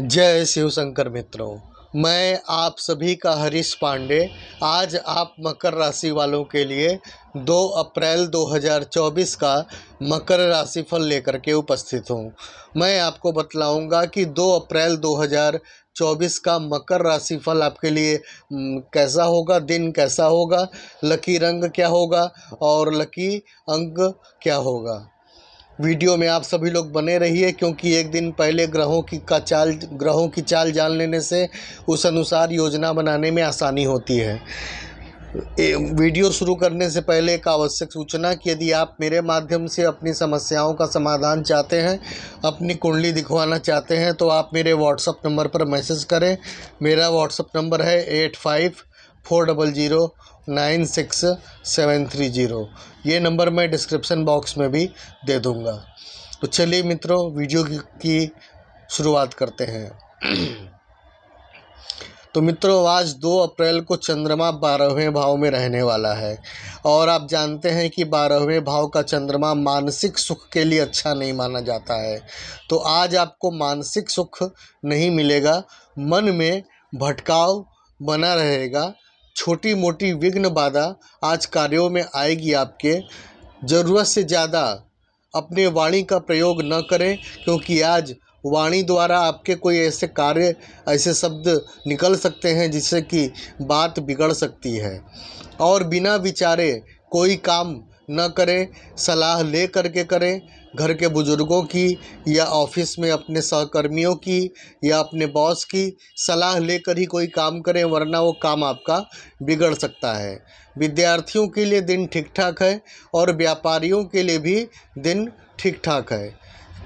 जय शिव शंकर मित्रों, मैं आप सभी का हरीश पांडे। आज आप मकर राशि वालों के लिए 2 अप्रैल 2024 का मकर राशि फल लेकर के उपस्थित हूँ। मैं आपको बतलाऊँगा कि 2 अप्रैल 2024 का मकर राशि फल आपके लिए कैसा होगा, दिन कैसा होगा, लकी रंग क्या होगा और लकी अंक क्या होगा। वीडियो में आप सभी लोग बने रहिए, क्योंकि एक दिन पहले ग्रहों की का चाल, ग्रहों की चाल जान लेने से उस अनुसार योजना बनाने में आसानी होती है। वीडियो शुरू करने से पहले एक आवश्यक सूचना कि यदि आप मेरे माध्यम से अपनी समस्याओं का समाधान चाहते हैं, अपनी कुंडली दिखवाना चाहते हैं तो आप मेरे व्हाट्सअप नंबर पर मैसेज करें। मेरा व्हाट्सअप नंबर है eight five four double zero nine six seven three zero. ये नंबर मैं डिस्क्रिप्शन बॉक्स में भी दे दूँगा। तो चलिए मित्रों, वीडियो की शुरुआत करते हैं। तो मित्रों, आज दो अप्रैल को चंद्रमा बारहवें भाव में रहने वाला है। और आप जानते हैं कि बारहवें भाव का चंद्रमा मानसिक सुख के लिए अच्छा नहीं माना जाता है। तो आज आपको मानसिक सुख नहीं मिलेगा, मन में भटकाव बना रहेगा। छोटी मोटी विघ्न बाधा आज कार्यों में आएगी आपके। ज़रूरत से ज़्यादा अपने वाणी का प्रयोग न करें, क्योंकि आज वाणी द्वारा आपके कोई ऐसे कार्य, ऐसे शब्द निकल सकते हैं जिससे कि बात बिगड़ सकती है। और बिना विचारे कोई काम न करें, सलाह ले करके करें, घर के बुज़ुर्गों की या ऑफ़िस में अपने सहकर्मियों की या अपने बॉस की, सलाह लेकर ही कोई काम करें, वरना वो काम आपका बिगड़ सकता है। विद्यार्थियों के लिए दिन ठीक ठाक है और व्यापारियों के लिए भी दिन ठीक ठाक है।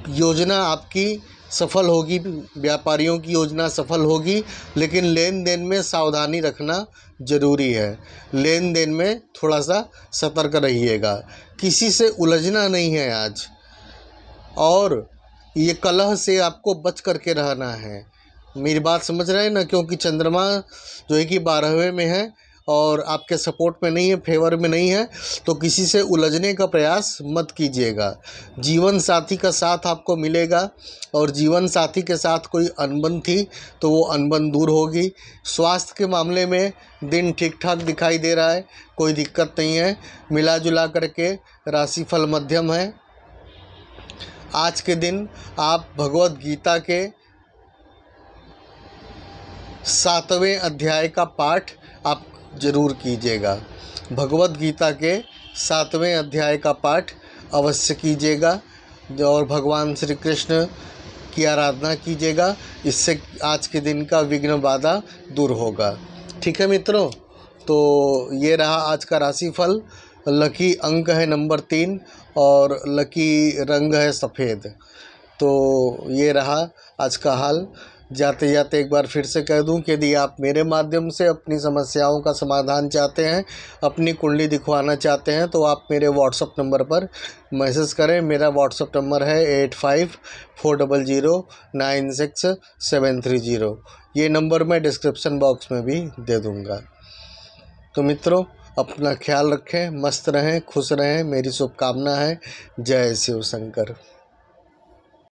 योजना आपकी सफल होगी, व्यापारियों की योजना सफल होगी, लेकिन लेन देन में सावधानी रखना ज़रूरी है। लेन देन में थोड़ा सा सतर्क रहिएगा। किसी से उलझना नहीं है आज। और ये कलह से आपको बच करके रहना है। मेरी बात समझ रहे हैं ना? क्योंकि चंद्रमा जो है कि बारहवें में है और आपके सपोर्ट में नहीं है फेवर में नहीं है तो किसी से उलझने का प्रयास मत कीजिएगा। जीवन साथी का साथ आपको मिलेगा और जीवन साथी के साथ कोई अनबन थी तो वो अनबन दूर होगी। स्वास्थ्य के मामले में दिन ठीक ठाक दिखाई दे रहा है, कोई दिक्कत नहीं है। मिला जुला करके राशिफल मध्यम है। आज के दिन आप भगवत गीता के सातवें अध्याय का पाठ आप ज़रूर कीजिएगा। भगवत गीता के सातवें अध्याय का पाठ अवश्य कीजिएगा और भगवान श्री कृष्ण की आराधना कीजिएगा। इससे आज के दिन का विघ्न बाधा दूर होगा। ठीक है मित्रों तो ये रहा आज का राशिफल। लकी अंक है नंबर तीन और लकी रंग है सफ़ेद। तो ये रहा आज का हाल। जाते जाते एक बार फिर से कह दूँ कि यदि आप मेरे माध्यम से अपनी समस्याओं का समाधान चाहते हैं, अपनी कुंडली दिखवाना चाहते हैं तो आप मेरे व्हाट्सअप नंबर पर मैसेज करें। मेरा व्हाट्सअप नंबर है eight five four double zero nine six seven three zero. ये नंबर मैं डिस्क्रिप्शन बॉक्स में भी दे दूँगा। तो मित्रों, अपना ख्याल रखें, मस्त रहें, खुश रहें। मेरी शुभकामना है जय शिव शंकर